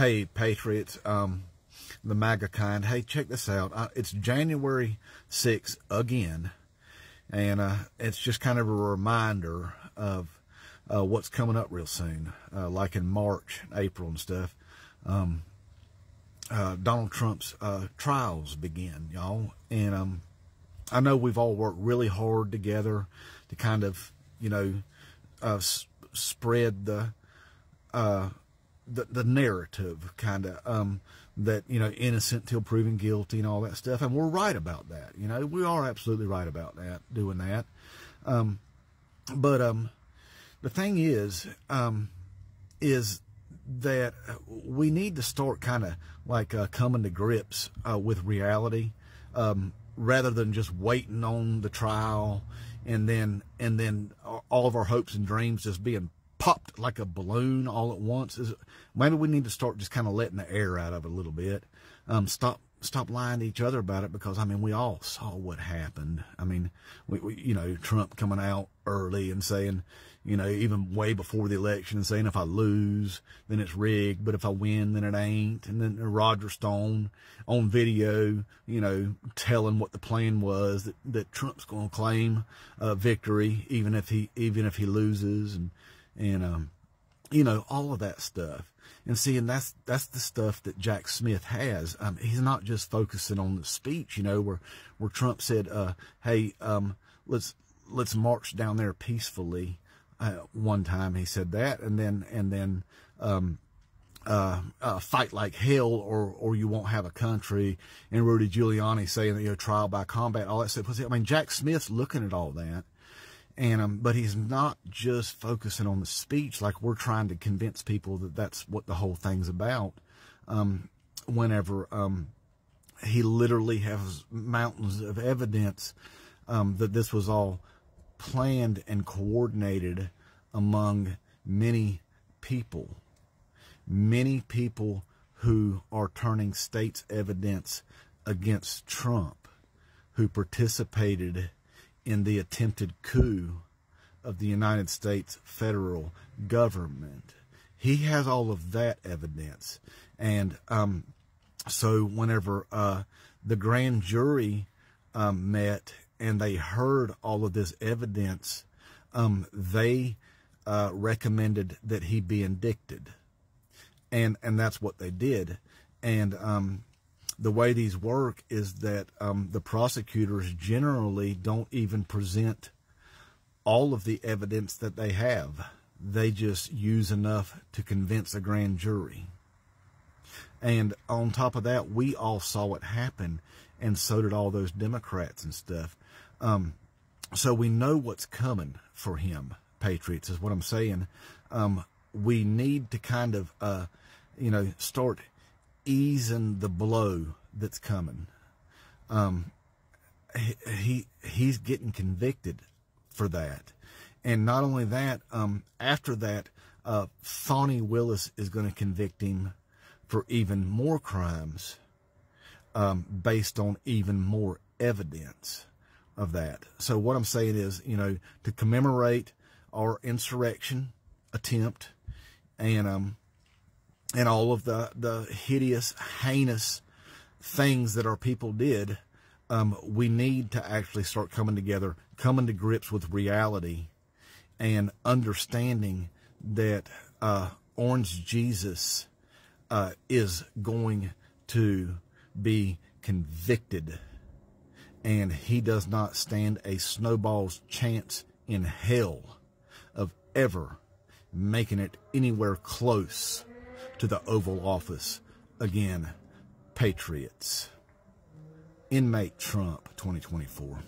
Hey, Patriots, um, the MAGA kind. Hey, check this out. Uh, it's January 6th again, and uh, it's just kind of a reminder of uh, what's coming up real soon, uh, like in March, April, and stuff. Um, uh, Donald Trump's uh, trials begin, y'all, and um, I know we've all worked really hard together to kind of, you know, spread the the, the narrative kind of um, that you know innocent till proven guilty and all that stuff and we're right about that you know? We are absolutely right about that doing that. Um, but um, the thing is um, is that we need to start kind of like uh, coming to grips uh, with reality um, rather than just waiting on the trial and then and then all of our hopes and dreams just being popped like a balloon all at once. Is maybe we need to start just kind of letting the air out of it a little bit. Um, stop stop lying to each other about it because I mean we all saw what happened. I mean, we, we, you know Trump coming out early and saying, you know, even way before the election and saying if I lose then it's rigged, but if I win then it ain't. And then Roger Stone on video, you know, telling what the plan was that that Trump's going to claim uh, victory even if he even if he loses and and um, you know all of that stuff. And see, and that's that's the stuff that Jack Smith has. Um, he's not just focusing on the speech, you know, where where Trump said, uh, "Hey, um, let's let's march down there peacefully." Uh, one time he said that, and then and then um, uh, uh, fight like hell, or or you won't have a country. And Rudy Giuliani saying that you know trial by combat, all that stuff. I mean, Jack Smith's looking at all that, and um, but he's not just focusing on the speech like we're trying to convince people that that's what the whole thing's about. Um, whenever um, he literally has mountains of evidence um, that this was all planned and coordinated among many people, many people who are turning state's evidence against Trump, who participated in the attempted coup of the United States federal government. He has all of that evidence. And um, so whenever uh, the grand jury um, met and they heard all of this evidence, um, they uh, recommended that he be indicted. And, and that's what they did. And um, the way these work is that um, the prosecutors generally don't even present all of the evidence that they have. They just use enough to convince a grand jury. And on top of that, we all saw it happen, and so did all those Democrats and stuff. Um, so we know what's coming for him, Patriots, is what I'm saying. Um, we need to kind of, uh, you know, start easing the blow that's coming. Um, he, he he's getting convicted for that, and not only that, um, after that, uh, Fani Willis is going to convict him for even more crimes, um, based on even more evidence of that. So what I'm saying is, you know, to commemorate our insurrection attempt, and um, and all of the, the hideous, heinous things that our people did, um, we need to actually start coming together, coming to grips with reality and understanding that uh, Orange Jesus uh, is going to be convicted. And he does not stand a snowball's chance in hell of ever making it anywhere close to the Oval Office again. Patriots. Inmate Trump 2024.